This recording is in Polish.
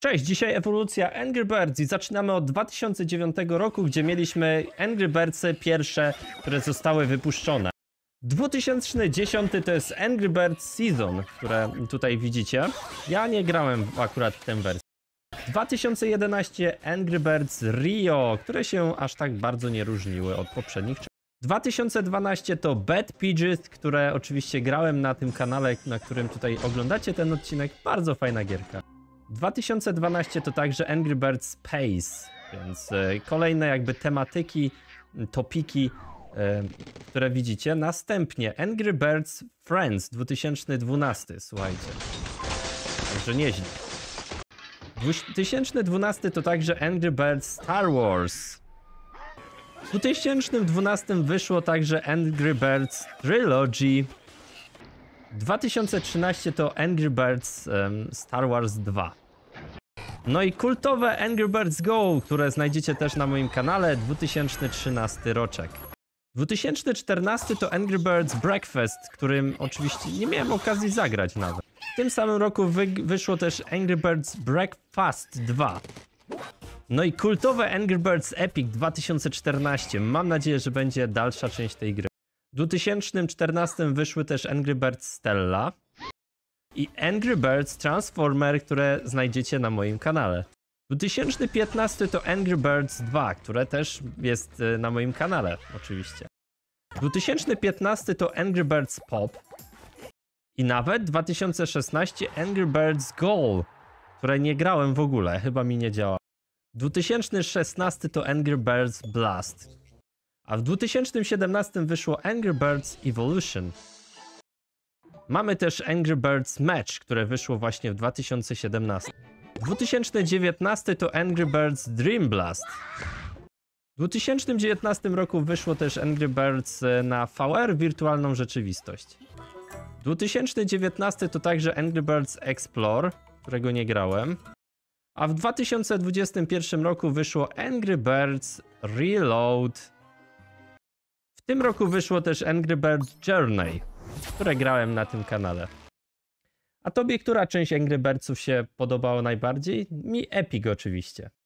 Cześć, dzisiaj ewolucja Angry Birds i zaczynamy od 2009 roku, gdzie mieliśmy Angry Birdsy pierwsze, które zostały wypuszczone. 2010 to jest Angry Birds Season, które tutaj widzicie. Ja nie grałem akurat w tę wersję. 2011 Angry Birds Rio, które się aż tak bardzo nie różniły od poprzednich. 2012 to Bad Pidgeys, które oczywiście grałem na tym kanale, na którym tutaj oglądacie ten odcinek. Bardzo fajna gierka. 2012 to także Angry Birds Space, więc e, kolejne jakby tematyki, topiki, e, które widzicie. Następnie Angry Birds Friends 2012, słuchajcie. Także nieźle. 2012 to także Angry Birds Star Wars. W 2012 wyszło także Angry Birds Trilogy. 2013 to Angry Birds um, Star Wars 2. No i kultowe Angry Birds Go, które znajdziecie też na moim kanale, 2013 roczek. 2014 to Angry Birds Breakfast, którym oczywiście nie miałem okazji zagrać nawet. W tym samym roku wy wyszło też Angry Birds Breakfast 2. No i kultowe Angry Birds Epic 2014. Mam nadzieję, że będzie dalsza część tej gry. W 2014 wyszły też Angry Birds Stella i Angry Birds Transformer, które znajdziecie na moim kanale. 2015 to Angry Birds 2, które też jest y, na moim kanale, oczywiście. 2015 to Angry Birds Pop i nawet 2016 Angry Birds Goal, które nie grałem w ogóle, chyba mi nie działa. 2016 to Angry Birds Blast, a w 2017 wyszło Angry Birds Evolution. Mamy też Angry Birds Match, które wyszło właśnie w 2017. 2019 to Angry Birds Dream Blast. W 2019 roku wyszło też Angry Birds e, na VR wirtualną rzeczywistość. 2019 to także Angry Birds Explore, którego nie grałem. A w 2021 roku wyszło Angry Birds Reload. W tym roku wyszło też Angry Birds Journey, które grałem na tym kanale. A tobie która część Angry Birdsów się podobała najbardziej? Mi Epic oczywiście.